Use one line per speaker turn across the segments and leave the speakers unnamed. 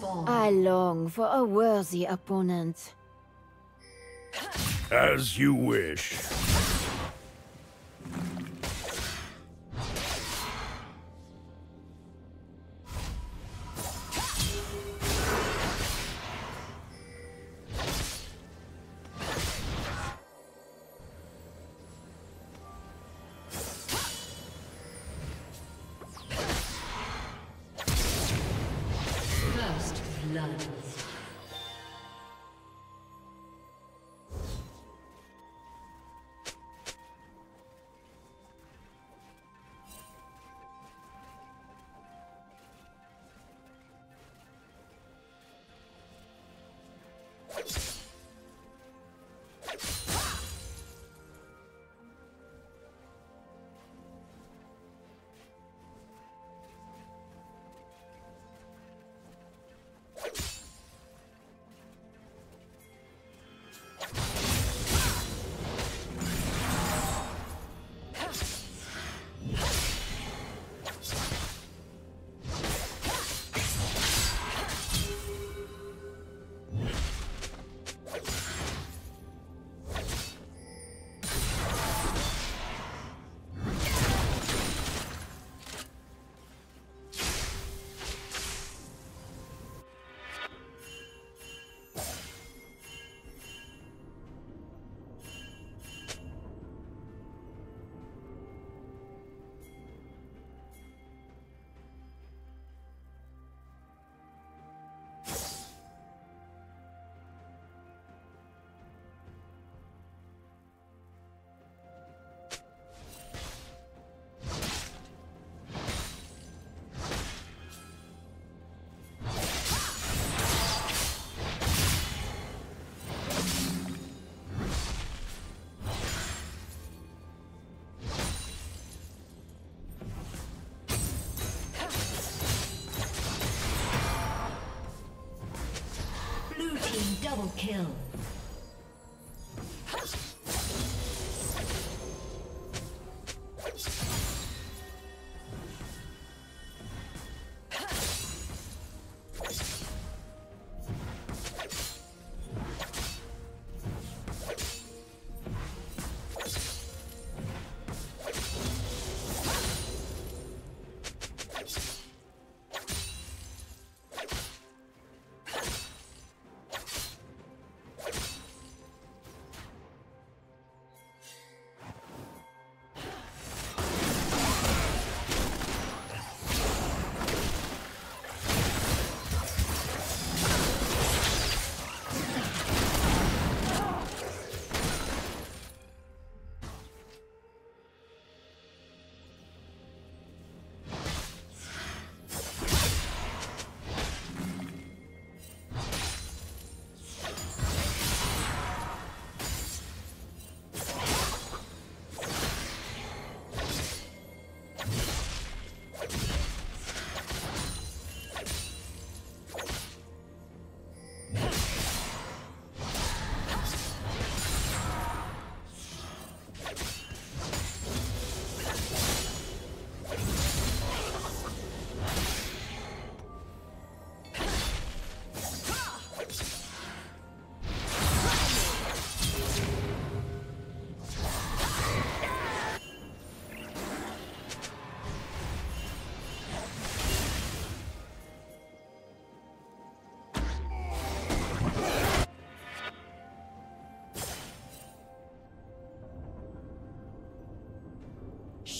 spawn.
I long for a worthy opponent.
As you wish.
Double kill.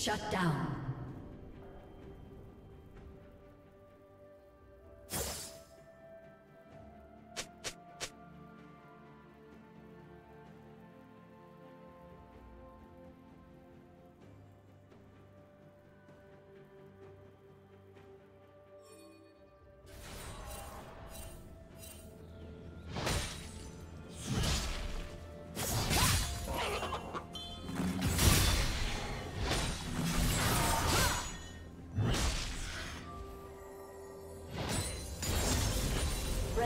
Shut down.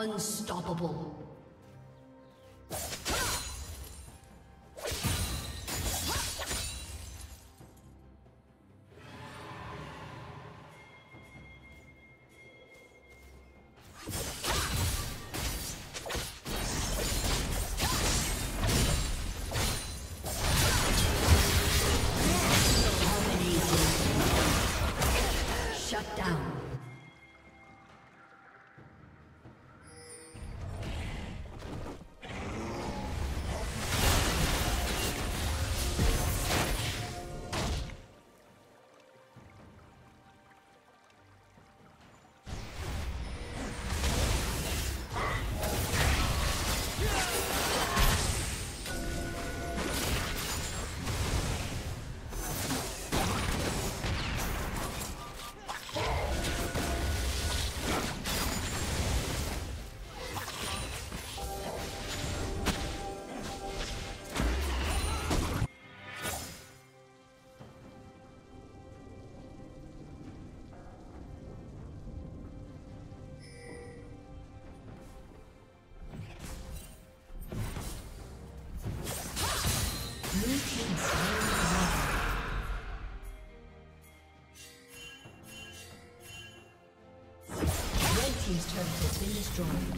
Unstoppable. Destroyed.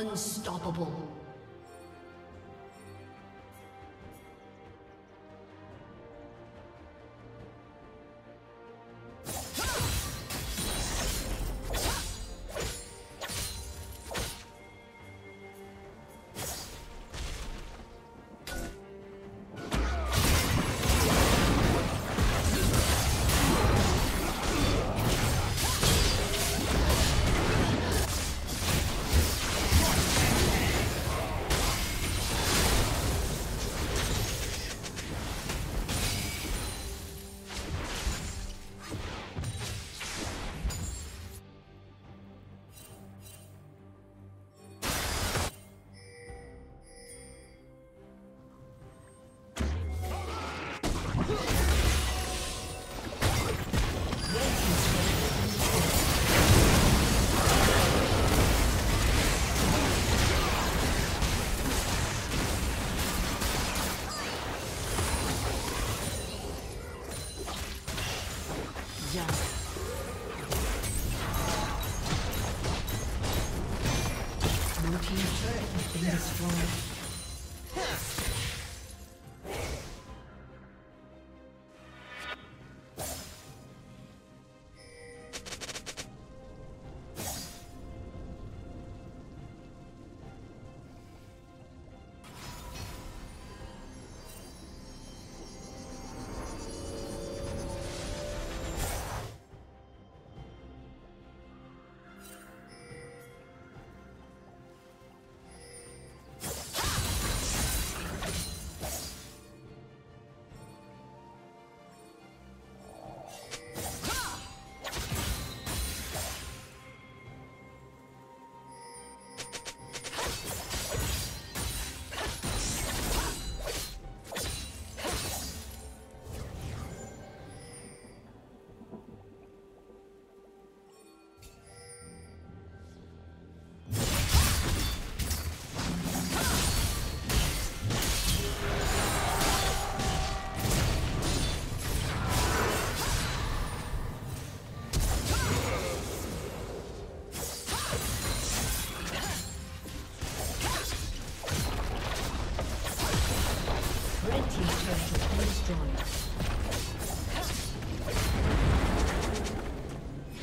Unstoppable.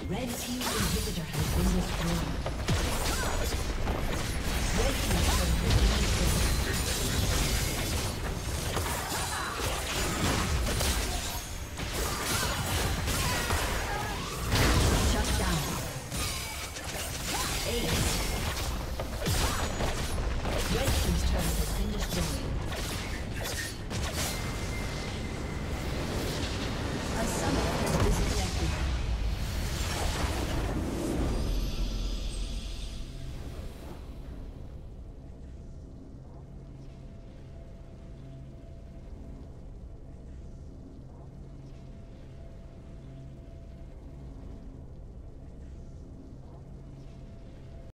Red team's inhibitor has been destroyed.